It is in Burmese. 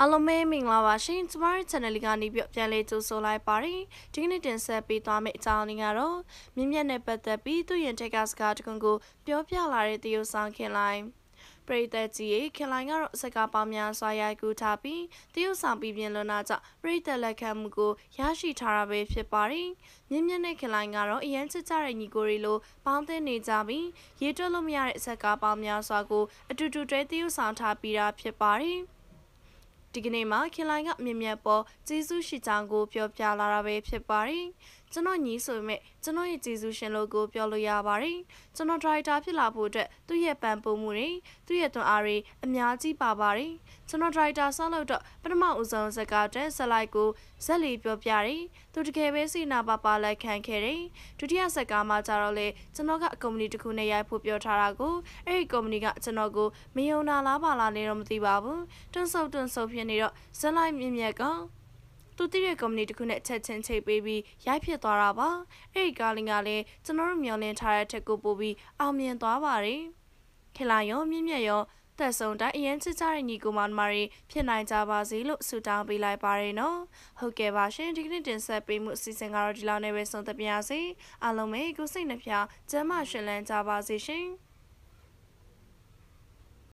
အားလုံးပဲမင်္ဂလာပါရှင်ကျမတို့ channel လေးကနေပြပြန်လေးကြိုဆိုလိုက်ပါတယ်ဒီကနေ့တင်ဆက်ပေးသွားမယ့်အကြောင်းလေးကတော့မြင့်မြတ်နဲ့ပတ်သက်ပြီးသူ့ရင်ထက်ကစကားတခုကိုပြောပြလာတဲ့တရုတ်ဆောင်ခင်လိုက်ပရိသတ်ကြီးရေခင်လိုင်းကတော့စကားပေါင်းများစွာရိုက်ကူးထားပြီးတရုတ်ဆောင်ပြီးပြင်လွန်တာကြောင့်ပရိသတ်လက်ခံမှုကိုရရှိထားတာပဲဖြစ်ပါတယ်။မြင့်မြတ်နဲ့ခင်လိုင်းကတော့အရန်ချစ်ကြတဲ့ညီကိုတွေလိုပေါင်းသင်းနေကြပြီးရေတွက်လို့မရတဲ့စကားပေါင်းများစွာကိုအတူတူတွဲတရုတ်ဆောင်ထားပြီးတာဖြစ်ပါတယ်။ ဒီကနေ့မှာခင်လိုင်းကမြင်မြတ်ပေါ်ကျေးဇူးရှိကြောင်းကိုပြောပြလာတာပဲဖြစ်ပါတယ်။ ကျွန်တော်ညီဆိုပေမဲ့ကျွန်တော်ရဲ့ကျေးဇူးရှင်လို့ကိုပြောလို့ရပါတယ်။ကျွန်တော်ဒရိုက်တာဖြစ်လာဖို့အတွက်သူ့ရဲ့ပံပိုးမှုတွေသူ့ရဲ့တွန်းအားတွေအများကြီးပါပါတယ်။ကျွန်တော်ဒရိုက်တာဆောက်လို့တော့ပထမဦးဆုံးဇာတ်ကားတဲ့ဇက်လိုက်ကိုဇက်လီပြောပြတယ်။သူတကယ်ပဲစီနာပါပါလက်ခံခဲ့တယ်။ဒုတိယဇာတ်ကားမှာကျတော့လေကျွန်တော်ကကုမ္ပဏီတစ်ခုနဲ့ရိုက်ဖို့ပြောထားတာကိုအဲ့ဒီကုမ္ပဏီကကျွန်တော်ကိုမယုံနာလားပါလားနေတော့မသိပါဘူး။တွန်းဆုပ်တွန်းဆုပ်ဖြစ်နေတော့ဇက်လိုက်မြင်မြတ်က သူတည်တဲ့ကုမ္ပဏီတစ်ခုနဲ့ချက်ချင်းချိတ်ပေးပြီးရိုက်ဖြစ်သွားတာပါအဲ့ဒီကားလင်းကလည်းကျွန်တော်တို့မျှော်လင့်ထားတဲ့ထက်ကိုပို့ပြီးအောင်မြင်သွားပါတယ်ခင်လာရောမြင့်မြတ်ရောသက်ဆုံးတိုင်းအရင်ချစ်ကြတဲ့ညီကိုမောင်မတွေဖြစ်နိုင်ကြပါစေလို့ဆုတောင်းပေးလိုက်ပါရနော်ဟုတ်ကဲ့ပါရှင်ဒီကနေ့တင်ဆက်ပေးမှုအစီအစဉ်ကတော့ဒီလောက်နဲ့ပဲဆုံးသက်ပါရစေအားလုံးပဲကိုစိတ်နှဖျားကျမ်းမာရှင်လန်းကြပါစေရှင်